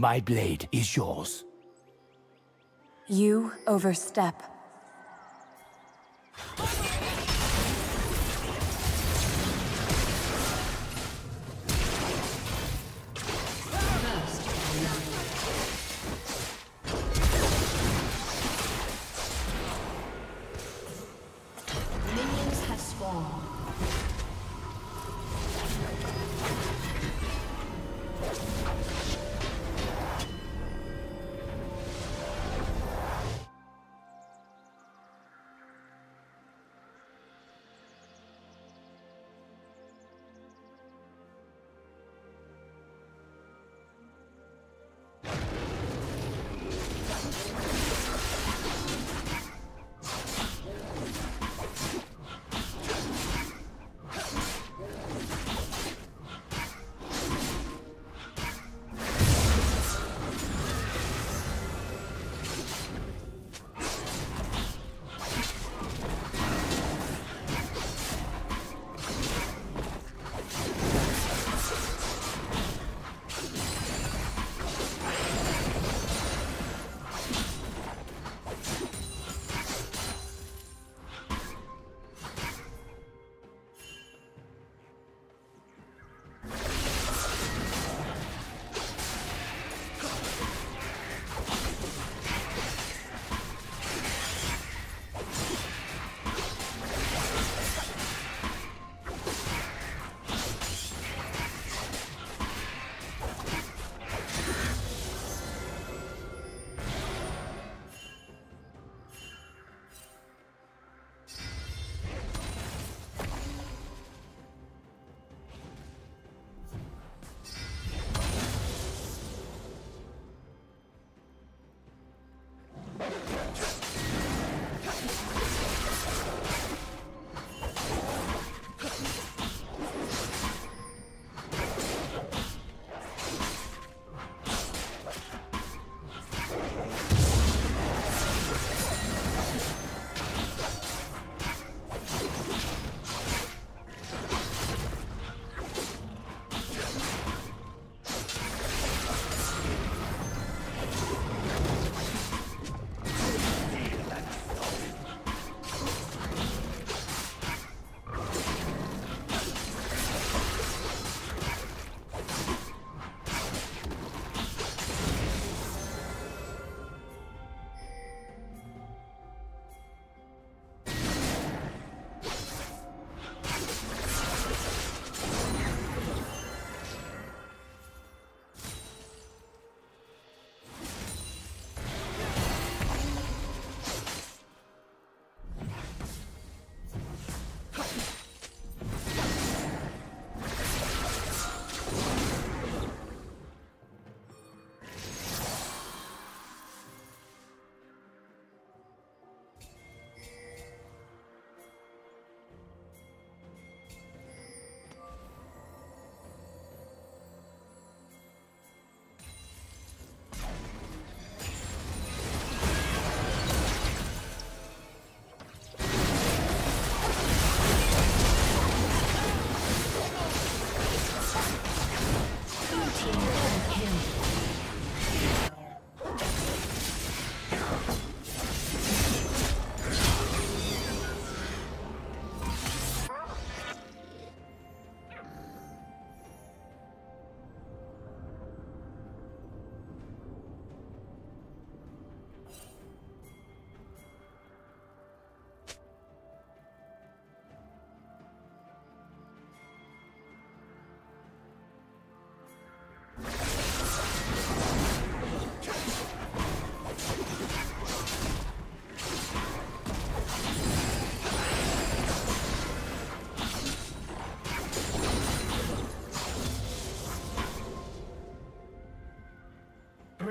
My blade is yours. You overstep.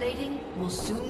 Plating will soon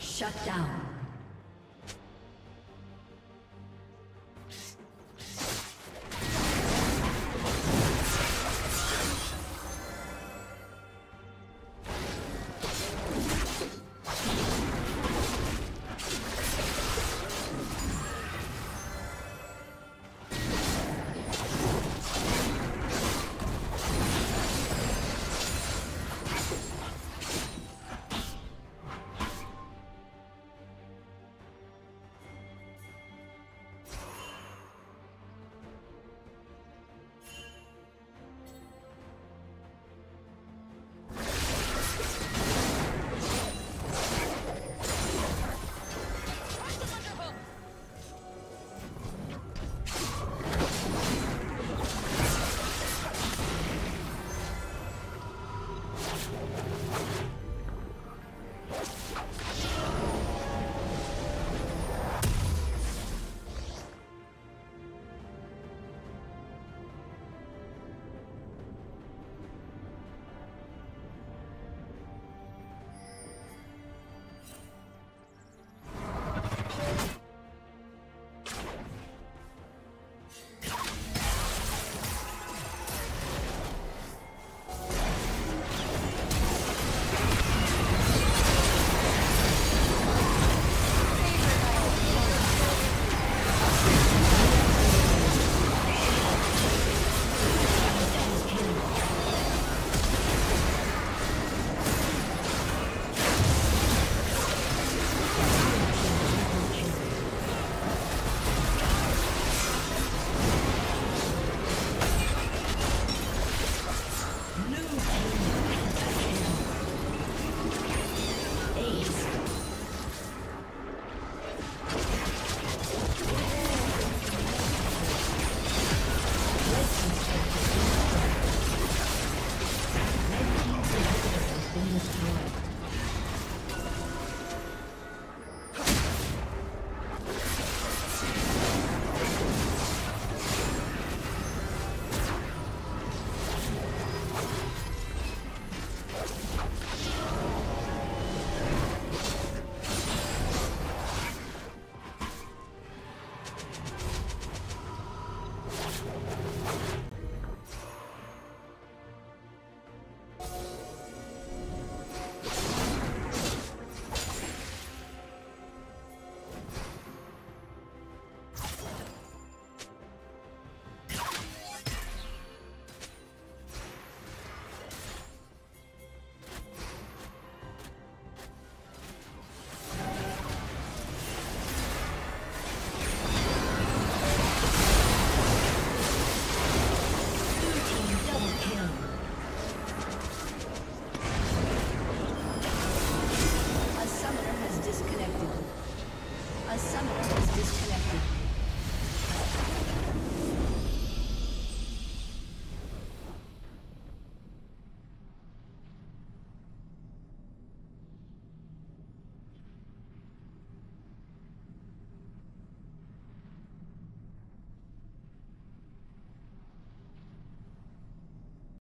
Shut down.